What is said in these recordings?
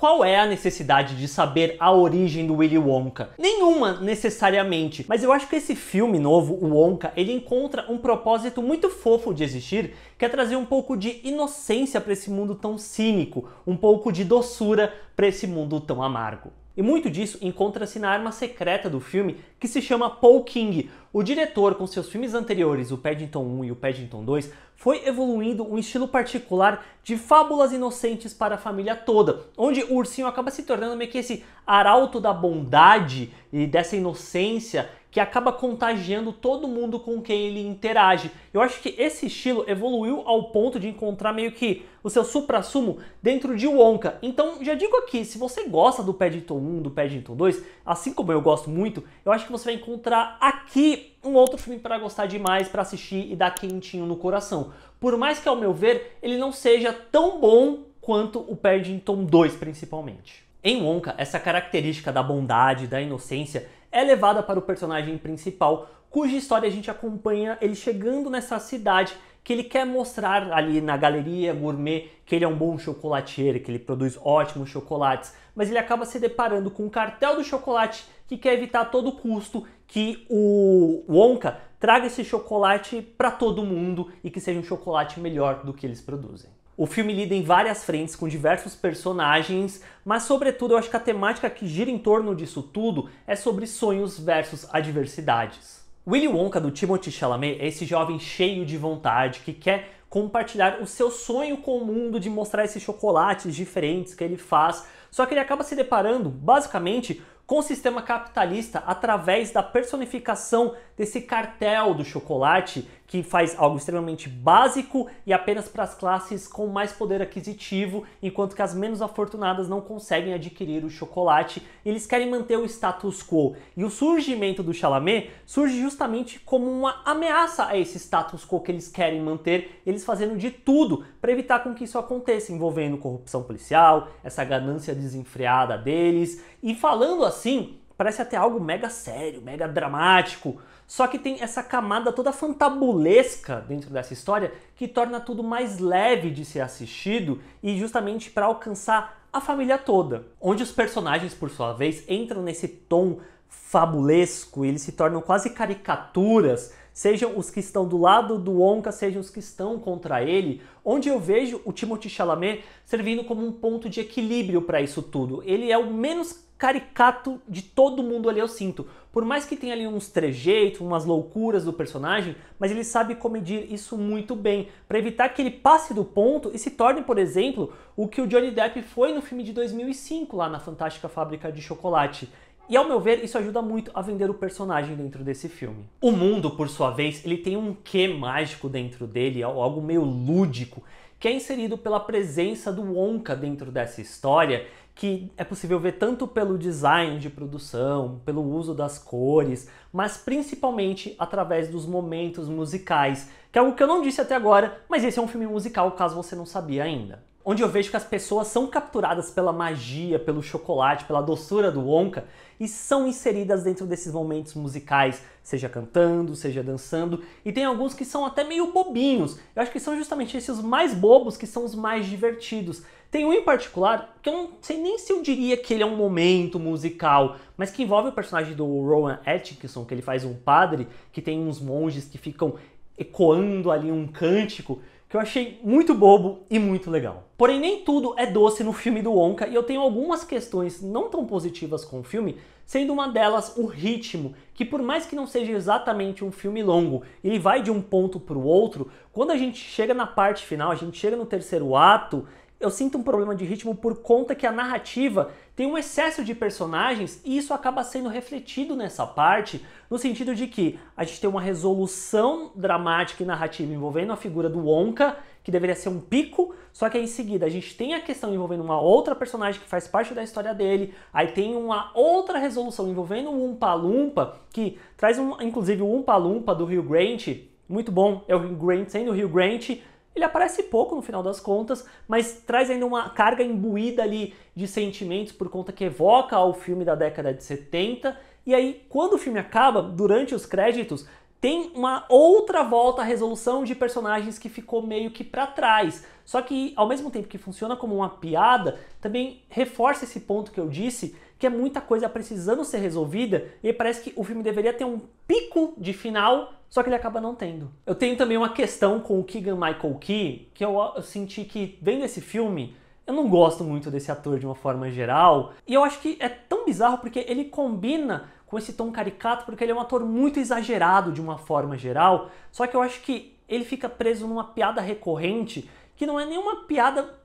Qual é a necessidade de saber a origem do Willy Wonka? Nenhuma necessariamente, mas eu acho que esse filme novo, o Wonka, ele encontra um propósito muito fofo de existir, que é trazer um pouco de inocência para esse mundo tão cínico, um pouco de doçura para esse mundo tão amargo. E muito disso encontra-se na arma secreta do filme, que se chama Paul King. O diretor, com seus filmes anteriores, o Paddington 1 e o Paddington 2, foi evoluindo um estilo particular de fábulas inocentes para a família toda, onde o ursinho acaba se tornando meio que esse arauto da bondade e dessa inocência que acaba contagiando todo mundo com quem ele interage. Eu acho que esse estilo evoluiu ao ponto de encontrar meio que o seu supra-sumo dentro de Wonka. Então, já digo aqui, se você gosta do Paddington 1, do Paddington 2, assim como eu gosto muito, eu acho que você vai encontrar aqui um outro filme para gostar demais, para assistir e dar quentinho no coração. Por mais que, ao meu ver, ele não seja tão bom quanto o Paddington 2, principalmente. Em Wonka, essa característica da bondade, da inocência, é levada para o personagem principal, cuja história a gente acompanha ele chegando nessa cidade que ele quer mostrar ali na galeria gourmet que ele é um bom chocolatier, que ele produz ótimos chocolates, mas ele acaba se deparando com um cartel do chocolate que quer evitar a todo custo que o Wonka traga esse chocolate para todo mundo e que seja um chocolate melhor do que eles produzem. O filme lida em várias frentes com diversos personagens, mas sobretudo eu acho que a temática que gira em torno disso tudo é sobre sonhos versus adversidades. Willy Wonka do Timothée Chalamet é esse jovem cheio de vontade que quer compartilhar o seu sonho com o mundo de mostrar esses chocolates diferentes que ele faz, só que ele acaba se deparando basicamente com o sistema capitalista através da personificação desse cartel do chocolate que faz algo extremamente básico e apenas para as classes com mais poder aquisitivo, enquanto que as menos afortunadas não conseguem adquirir o chocolate. Eles querem manter o status quo. E o surgimento do Chalamet surge justamente como uma ameaça a esse status quo que eles querem manter, eles fazendo de tudo para evitar com que isso aconteça, envolvendo corrupção policial, essa ganância desenfreada deles. E falando assim, parece até algo mega sério, mega dramático. Só que tem essa camada toda fantabulesca dentro dessa história que torna tudo mais leve de ser assistido e justamente para alcançar a família toda. Onde os personagens, por sua vez, entram nesse tom fabulesco, eles se tornam quase caricaturas, sejam os que estão do lado do Onca, sejam os que estão contra ele, onde eu vejo o Timothée Chalamet servindo como um ponto de equilíbrio para isso tudo. Ele é o menos caricato de todo mundo ali, eu sinto. Por mais que tenha ali uns trejeitos, umas loucuras do personagem, mas ele sabe comedir isso muito bem, para evitar que ele passe do ponto e se torne, por exemplo, o que o Johnny Depp foi no filme de 2005, lá na Fantástica Fábrica de Chocolate. E ao meu ver, isso ajuda muito a vender o personagem dentro desse filme. O mundo, por sua vez, ele tem um quê mágico dentro dele, algo meio lúdico, que é inserido pela presença do Wonka dentro dessa história que é possível ver tanto pelo design de produção, pelo uso das cores, mas principalmente através dos momentos musicais, que é algo que eu não disse até agora, mas esse é um filme musical, caso você não sabia ainda. Onde eu vejo que as pessoas são capturadas pela magia, pelo chocolate, pela doçura do Wonka e são inseridas dentro desses momentos musicais, seja cantando, seja dançando, e tem alguns que são até meio bobinhos. Eu acho que são justamente esses mais bobos que são os mais divertidos. Tem um em particular que eu não sei nem se eu diria que ele é um momento musical, mas que envolve o personagem do Rowan Atkinson, que ele faz um padre que tem uns monges que ficam ecoando ali um cântico que eu achei muito bobo e muito legal. Porém, nem tudo é doce no filme do Wonka e eu tenho algumas questões não tão positivas com o filme, sendo uma delas o ritmo, que por mais que não seja exatamente um filme longo, ele vai de um ponto para o outro, quando a gente chega na parte final, a gente chega no terceiro ato, eu sinto um problema de ritmo por conta que a narrativa tem um excesso de personagens e isso acaba sendo refletido nessa parte, no sentido de que a gente tem uma resolução dramática e narrativa envolvendo a figura do Wonka, que deveria ser um pico, só que aí em seguida a gente tem a questão envolvendo uma outra personagem que faz parte da história dele, aí tem uma outra resolução envolvendo o Umpa Lumpa, que traz um, inclusive o Umpa Lumpa do Rio Grant, muito bom, é o Rio Grant sendo o Rio Grant, ele aparece pouco no final das contas, mas traz ainda uma carga imbuída ali de sentimentos por conta que evoca ao filme da década de 70. E aí, quando o filme acaba, durante os créditos, tem uma outra volta à resolução de personagens que ficou meio que para trás. Só que ao mesmo tempo que funciona como uma piada, também reforça esse ponto que eu disse, que é muita coisa precisando ser resolvida e parece que o filme deveria ter um pico de final, só que ele acaba não tendo. Eu tenho também uma questão com o Keegan Michael Key, que eu, eu senti que vendo esse filme, eu não gosto muito desse ator de uma forma geral, e eu acho que é tão bizarro porque ele combina com esse tom caricato, porque ele é um ator muito exagerado de uma forma geral, só que eu acho que ele fica preso numa piada recorrente que não é nenhuma piada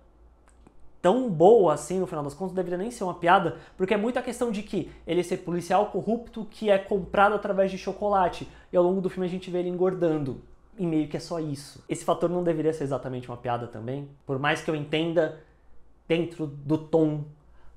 tão boa assim no final das contas, deveria nem ser uma piada, porque é muita questão de que ele é ser policial corrupto que é comprado através de chocolate, e ao longo do filme a gente vê ele engordando. E meio que é só isso. Esse fator não deveria ser exatamente uma piada também, por mais que eu entenda dentro do tom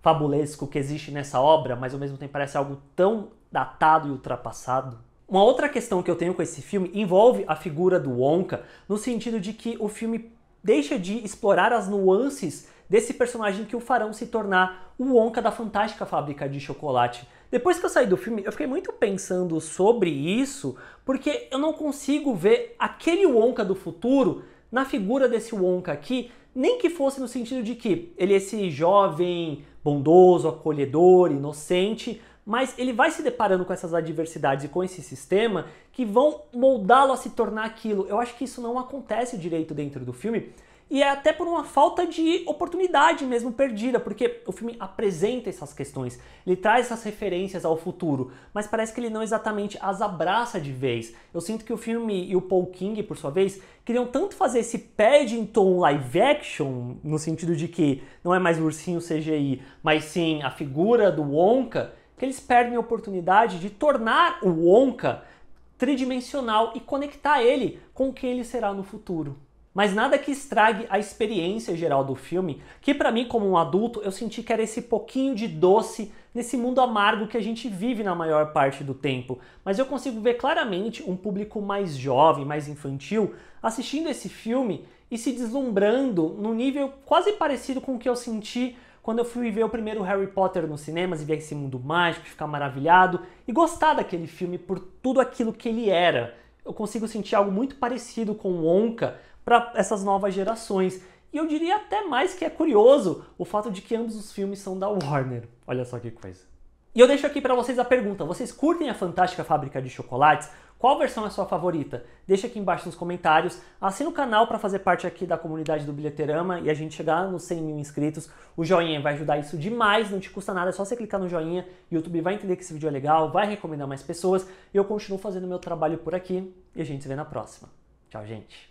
fabulesco que existe nessa obra, mas ao mesmo tempo parece algo tão datado e ultrapassado. Uma outra questão que eu tenho com esse filme envolve a figura do Wonka, no sentido de que o filme deixa de explorar as nuances desse personagem que o farão se tornar o Wonka da fantástica fábrica de chocolate. Depois que eu saí do filme, eu fiquei muito pensando sobre isso, porque eu não consigo ver aquele Wonka do futuro na figura desse Wonka aqui, nem que fosse no sentido de que ele é esse jovem bondoso, acolhedor, inocente, mas ele vai se deparando com essas adversidades e com esse sistema que vão moldá-lo a se tornar aquilo. Eu acho que isso não acontece direito dentro do filme. E é até por uma falta de oportunidade mesmo perdida, porque o filme apresenta essas questões, ele traz essas referências ao futuro, mas parece que ele não exatamente as abraça de vez. Eu sinto que o filme e o Paul King, por sua vez, queriam tanto fazer esse Paddington live action, no sentido de que não é mais o ursinho CGI, mas sim a figura do Wonka, que eles perdem a oportunidade de tornar o Wonka tridimensional e conectar ele com quem ele será no futuro. Mas nada que estrague a experiência geral do filme, que para mim como um adulto eu senti que era esse pouquinho de doce nesse mundo amargo que a gente vive na maior parte do tempo. Mas eu consigo ver claramente um público mais jovem, mais infantil, assistindo esse filme e se deslumbrando num nível quase parecido com o que eu senti quando eu fui ver o primeiro Harry Potter nos cinemas e ver esse mundo mágico, ficar maravilhado e gostar daquele filme por tudo aquilo que ele era. Eu consigo sentir algo muito parecido com o Wonka para essas novas gerações. E eu diria até mais que é curioso o fato de que ambos os filmes são da Warner. Olha só que coisa. E eu deixo aqui para vocês a pergunta: vocês curtem a Fantástica Fábrica de Chocolates? Qual versão é sua favorita? Deixa aqui embaixo nos comentários. Assina o canal para fazer parte aqui da comunidade do Bilheterama e a gente chegar nos 100 mil inscritos. O joinha vai ajudar isso demais, não te custa nada, é só você clicar no joinha. O YouTube vai entender que esse vídeo é legal, vai recomendar mais pessoas. E eu continuo fazendo meu trabalho por aqui e a gente se vê na próxima. Tchau, gente.